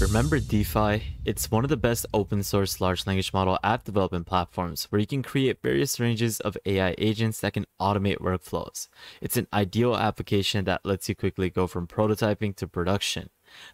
Remember Dify? It's one of the best open source large language model app development platforms where you can create various ranges of AI agents that can automate workflows. It's an ideal application that lets you quickly go from prototyping to production.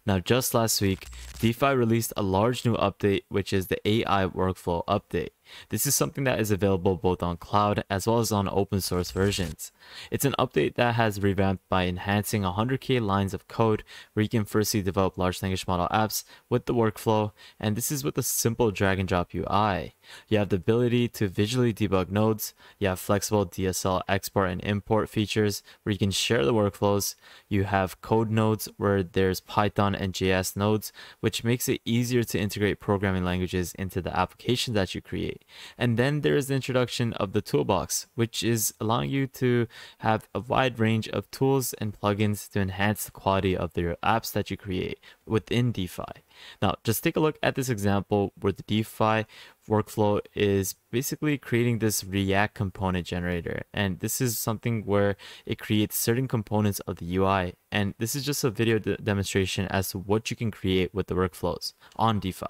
Now, just last week, Dify released a large new update, which is the AI Workflow Update. This is something that is available both on cloud as well as on open source versions. It's an update that has revamped by enhancing 100k lines of code where you can firstly develop large language model apps with the workflow, and this is with a simple drag and drop UI. You have the ability to visually debug nodes, you have flexible DSL export and import features where you can share the workflows, you have code nodes where there's Python and JS nodes, which makes it easier to integrate programming languages into the application that you create. And then there is the introduction of the toolbox, which is allowing you to have a wide range of tools and plugins to enhance the quality of your apps that you create within Dify. Now, just take a look at this example where the Dify workflow is basically creating this React component generator. And this is something where it creates certain components of the UI. And this is just a video demonstration as to what you can create with the workflows on Dify.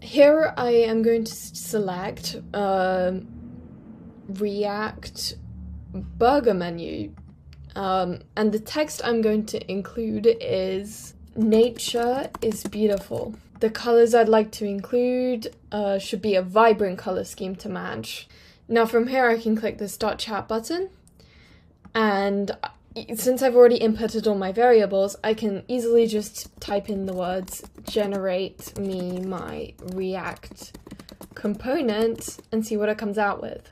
Here I am going to select um, React burger menu um, and the text I'm going to include is nature is beautiful. The colors I'd like to include uh, should be a vibrant color scheme to match. Now from here I can click the start chat button and since I've already inputted all my variables, I can easily just type in the words generate me my React component and see what it comes out with.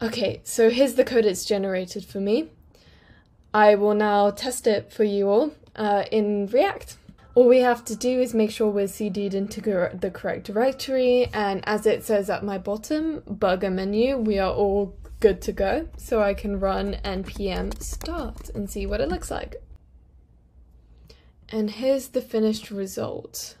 Okay, so here's the code it's generated for me. I will now test it for you all uh, in React. All we have to do is make sure we're CD'd into the correct directory, and as it says at my bottom, burger menu, we are all good to go. So I can run npm start and see what it looks like. And here's the finished result.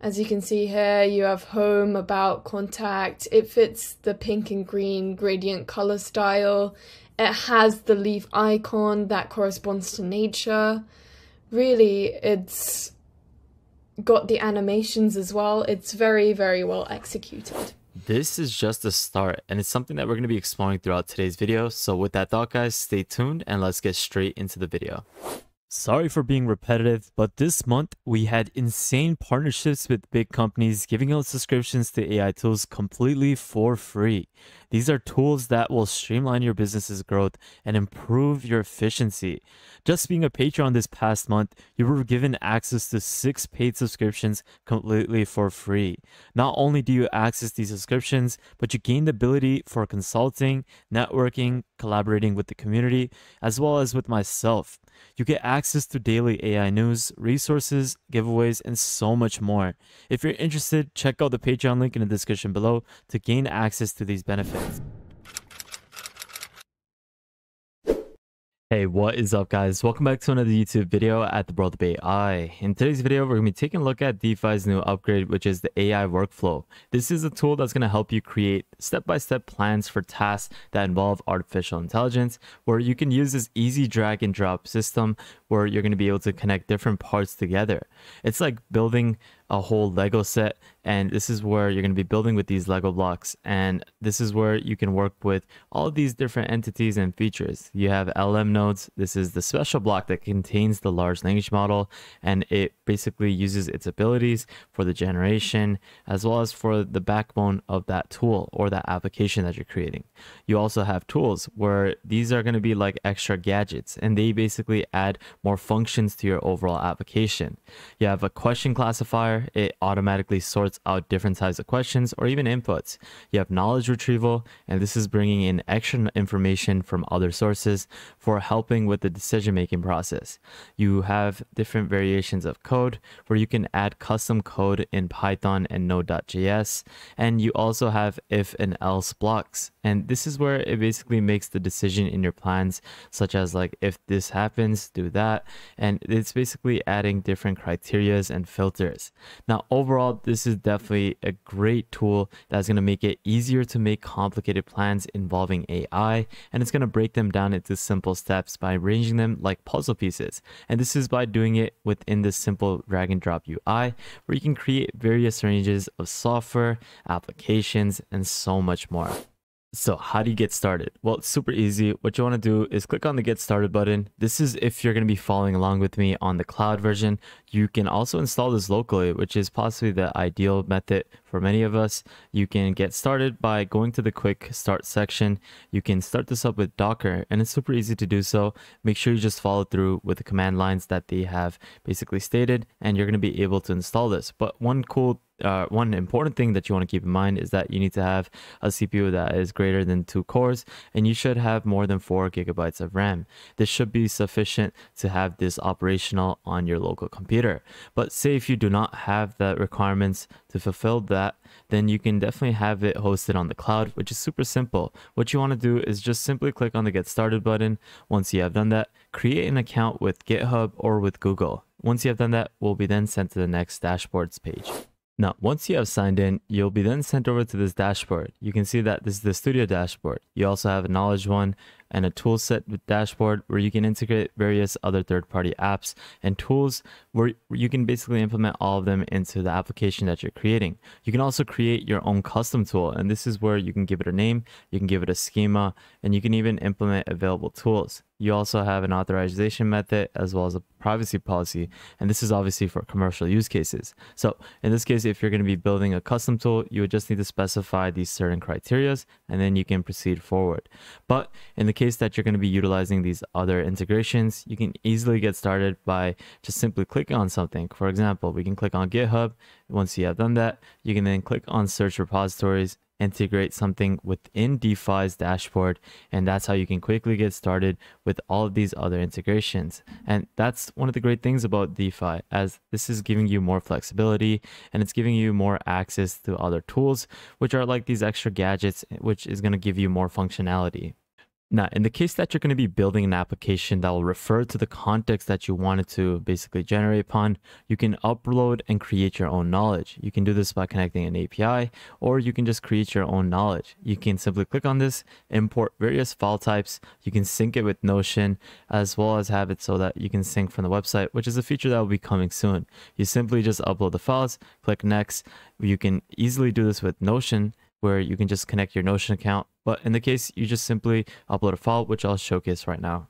As you can see here, you have home, about, contact. It fits the pink and green gradient color style. It has the leaf icon that corresponds to nature. Really, it's got the animations as well. It's very, very well executed. This is just the start, and it's something that we're going to be exploring throughout today's video. So with that thought, guys, stay tuned and let's get straight into the video. Sorry for being repetitive, but this month we had insane partnerships with big companies giving out subscriptions to AI tools completely for free. These are tools that will streamline your business's growth and improve your efficiency. Just being a patron this past month, you were given access to six paid subscriptions completely for free. Not only do you access these subscriptions, but you gain the ability for consulting, networking, collaborating with the community, as well as with myself. You get access to daily AI news, resources, giveaways, and so much more. If you're interested, check out the Patreon link in the description below to gain access to these benefits. Hey, what is up guys? Welcome back to another YouTube video at the World of AI. In today's video, we're going to be taking a look at Dify's new upgrade, which is the AI workflow. This is a tool that's going to help you create step-by-step -step plans for tasks that involve artificial intelligence, where you can use this easy drag and drop system where you're going to be able to connect different parts together. It's like building a whole Lego set and this is where you're going to be building with these Lego blocks and this is where you can work with all these different entities and features. You have LM nodes. This is the special block that contains the large language model and it basically uses its abilities for the generation as well as for the backbone of that tool or that application that you're creating. You also have tools where these are going to be like extra gadgets and they basically add more functions to your overall application. You have a question classifier, it automatically sorts out different types of questions or even inputs. You have knowledge retrieval, and this is bringing in extra information from other sources for helping with the decision making process. You have different variations of code where you can add custom code in Python and Node.js, and you also have if and else blocks. And this is where it basically makes the decision in your plans, such as like if this happens, do that that and it's basically adding different criterias and filters Now, overall, this is definitely a great tool that's going to make it easier to make complicated plans involving AI, and it's going to break them down into simple steps by arranging them like puzzle pieces. And this is by doing it within this simple drag and drop UI, where you can create various ranges of software, applications, and so much more. So how do you get started? Well, it's super easy. What you want to do is click on the get started button. This is if you're going to be following along with me on the cloud version. You can also install this locally, which is possibly the ideal method for many of us. You can get started by going to the quick start section. You can start this up with Docker and it's super easy to do so. Make sure you just follow through with the command lines that they have basically stated and you're going to be able to install this. But one cool uh, one important thing that you want to keep in mind is that you need to have a CPU that is greater than two cores and you should have more than four gigabytes of RAM. This should be sufficient to have this operational on your local computer. But say if you do not have the requirements to fulfill that, then you can definitely have it hosted on the cloud, which is super simple. What you want to do is just simply click on the get started button. Once you have done that, create an account with GitHub or with Google. Once you have done that, we'll be then sent to the next dashboards page. Now, once you have signed in, you'll be then sent over to this dashboard. You can see that this is the studio dashboard. You also have a knowledge one and a toolset dashboard where you can integrate various other third-party apps and tools where you can basically implement all of them into the application that you're creating. You can also create your own custom tool, and this is where you can give it a name, you can give it a schema, and you can even implement available tools. You also have an authorization method as well as a privacy policy, and this is obviously for commercial use cases. So in this case, if you're going to be building a custom tool, you would just need to specify these certain criterias, and then you can proceed forward. But in the case that you're going to be utilizing these other integrations, you can easily get started by just simply clicking on something. For example, we can click on GitHub. Once you have done that, you can then click on search repositories integrate something within Dify's dashboard. And that's how you can quickly get started with all of these other integrations. And that's one of the great things about Dify, as this is giving you more flexibility and it's giving you more access to other tools, which are like these extra gadgets, which is going to give you more functionality. Now, in the case that you're going to be building an application that will refer to the context that you wanted to basically generate upon, you can upload and create your own knowledge. You can do this by connecting an API, or you can just create your own knowledge. You can simply click on this, import various file types. You can sync it with Notion, as well as have it so that you can sync from the website, which is a feature that will be coming soon. You simply just upload the files, click next. You can easily do this with Notion where you can just connect your Notion account. But in the case, you just simply upload a file, which I'll showcase right now.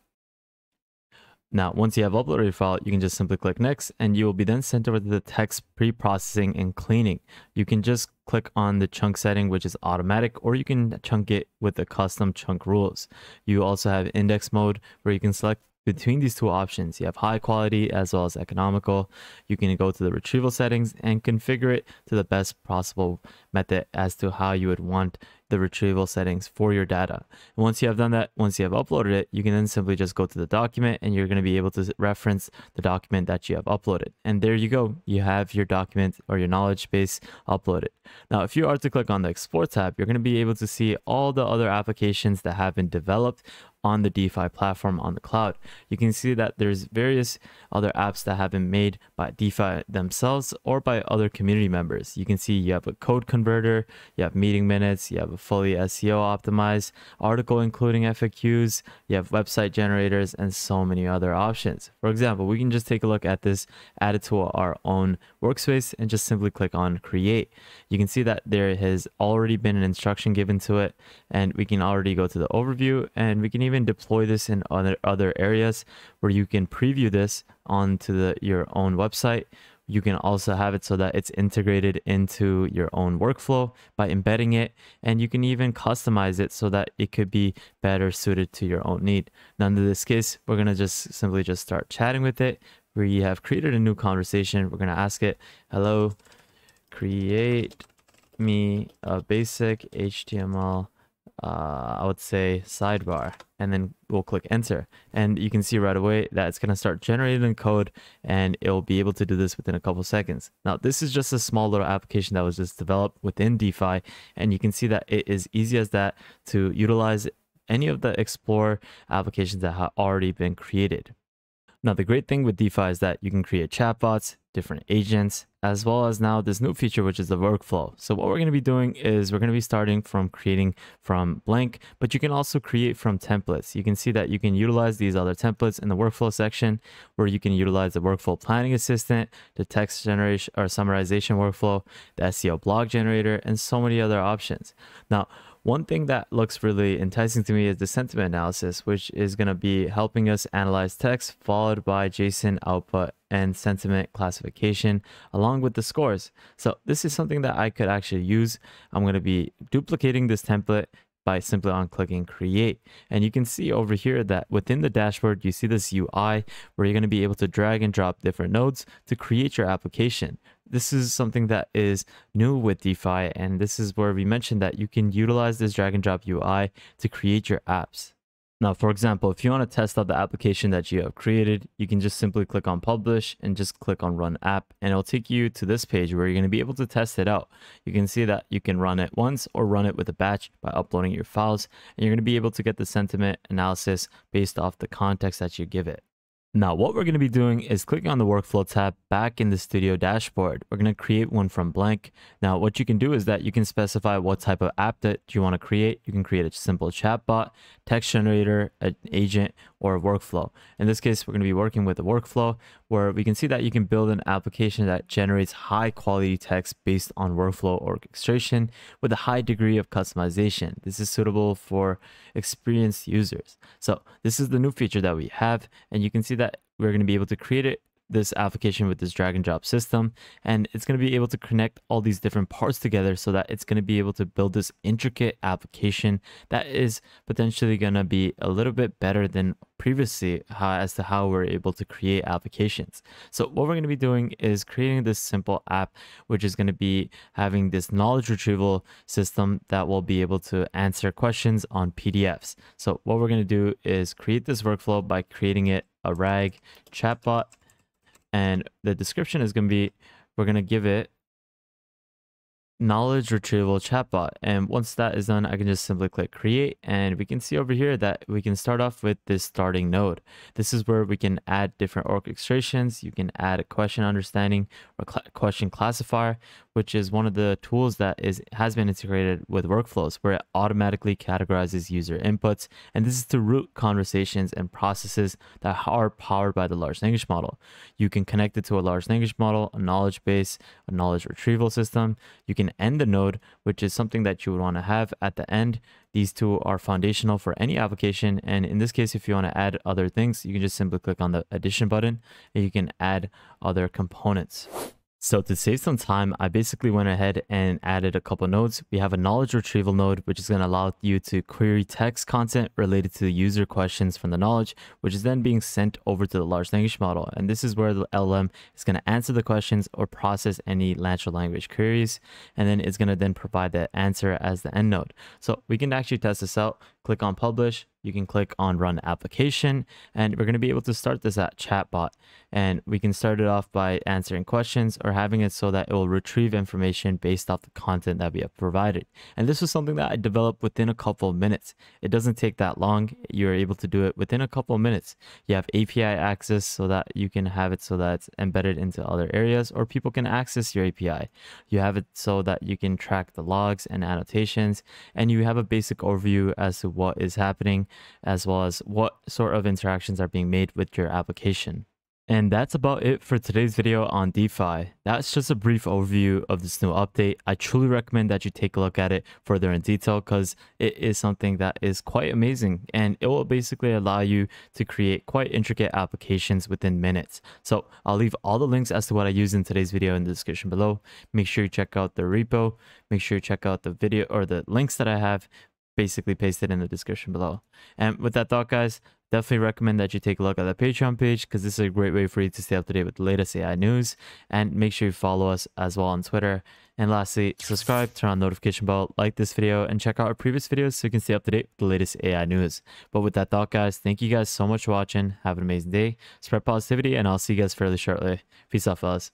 Now, once you have uploaded your file, you can just simply click next and you will be then sent over to the text pre-processing and cleaning. You can just click on the chunk setting, which is automatic, or you can chunk it with the custom chunk rules. You also have index mode where you can select between these two options, you have high quality as well as economical. You can go to the retrieval settings and configure it to the best possible method as to how you would want the retrieval settings for your data. And once you have done that, once you have uploaded it, you can then simply just go to the document and you're going to be able to reference the document that you have uploaded. And there you go. You have your document or your knowledge base uploaded. Now, if you are to click on the Explore tab, you're going to be able to see all the other applications that have been developed on the Dify platform on the cloud. You can see that there's various other apps that have been made by Dify themselves or by other community members. You can see you have a code converter, you have meeting minutes, you have a fully SEO optimized article including FAQs, you have website generators, and so many other options. For example, we can just take a look at this, add it to our own workspace, and just simply click on create. You can see that there has already been an instruction given to it, and we can already go to the overview, and we can even deploy this in other, other areas where you can preview this onto the, your own website you can also have it so that it's integrated into your own workflow by embedding it. And you can even customize it so that it could be better suited to your own need. Now, in this case, we're to just simply just start chatting with it. We have created a new conversation. We're to ask it, hello, create me a basic HTML uh, I would say sidebar and then we'll click enter and you can see right away that it's going to start generating code and it'll be able to do this within a couple seconds. Now this is just a small little application that was just developed within Dify and you can see that it is easy as that to utilize any of the explore applications that have already been created. Now, the great thing with Dify is that you can create chatbots, different agents, as well as now this new feature, which is the workflow. So what we're going to be doing is we're going to be starting from creating from blank, but you can also create from templates. You can see that you can utilize these other templates in the workflow section where you can utilize the workflow planning assistant, the text generation or summarization workflow, the SEO blog generator, and so many other options. Now, one thing that looks really enticing to me is the sentiment analysis, which is going to be helping us analyze text followed by JSON output and sentiment classification along with the scores. So this is something that I could actually use. I'm going to be duplicating this template by simply on clicking create. And you can see over here that within the dashboard, you see this UI where you're going to be able to drag and drop different nodes to create your application this is something that is new with Dify, and this is where we mentioned that you can utilize this drag and drop UI to create your apps. Now, for example, if you want to test out the application that you have created, you can just simply click on publish and just click on run app and it'll take you to this page where you're going to be able to test it out. You can see that you can run it once or run it with a batch by uploading your files and you're going to be able to get the sentiment analysis based off the context that you give it. Now, what we're going to be doing is clicking on the workflow tab back in the studio dashboard. We're going to create one from blank. Now, what you can do is that you can specify what type of app that you want to create. You can create a simple chatbot, text generator, an agent, or workflow. In this case, we're going to be working with a workflow where we can see that you can build an application that generates high quality text based on workflow orchestration with a high degree of customization. This is suitable for experienced users. So this is the new feature that we have, and you can see that we're going to be able to create it this application with this drag and drop system and it's going to be able to connect all these different parts together so that it's going to be able to build this intricate application that is potentially going to be a little bit better than previously how, as to how we're able to create applications. So what we're going to be doing is creating this simple app which is going to be having this knowledge retrieval system that will be able to answer questions on PDFs. So what we're going to do is create this workflow by creating it a RAG chatbot and the description is going to be we're going to give it knowledge retrieval chatbot. And once that is done, I can just simply click create and we can see over here that we can start off with this starting node. This is where we can add different orchestrations. You can add a question understanding or cl question classifier, which is one of the tools that is has been integrated with workflows where it automatically categorizes user inputs. And this is to route conversations and processes that are powered by the large language model. You can connect it to a large language model, a knowledge base, a knowledge retrieval system. You can end the node, which is something that you would want to have at the end. These two are foundational for any application. And in this case, if you want to add other things, you can just simply click on the addition button and you can add other components. So to save some time, I basically went ahead and added a couple nodes. We have a knowledge retrieval node, which is going to allow you to query text content related to the user questions from the knowledge, which is then being sent over to the large language model. And this is where the LLM is going to answer the questions or process any natural language queries. And then it's going to then provide the answer as the end node. So we can actually test this out. Click on publish, you can click on run application and we're going to be able to start this at chatbot. And we can start it off by answering questions or having it so that it will retrieve information based off the content that we have provided. And this was something that i developed within a couple of minutes. It doesn't take that long. You're able to do it within a couple of minutes. You have api access so that you can have it so that it's embedded into other areas or people can access your api you have it so that you can track the logs and annotations and you have a basic overview as to what is happening as well as what sort of interactions are being made with your application. And that's about it for today's video on Dify. That's just a brief overview of this new update. I truly recommend that you take a look at it further in detail because it is something that is quite amazing and it will basically allow you to create quite intricate applications within minutes. So I'll leave all the links as to what I use in today's video in the description below. Make sure you check out the repo. Make sure you check out the video or the links that I have basically pasted in the description below. And with that thought, guys, definitely recommend that you take a look at the Patreon page because this is a great way for you to stay up to date with the latest AI news. And make sure you follow us as well on Twitter. And lastly, subscribe, turn on notification bell, like this video, and check out our previous videos so you can stay up to date with the latest AI news. But with that thought, guys, thank you guys so much for watching. Have an amazing day. Spread positivity, and I'll see you guys fairly shortly. Peace out, fellas.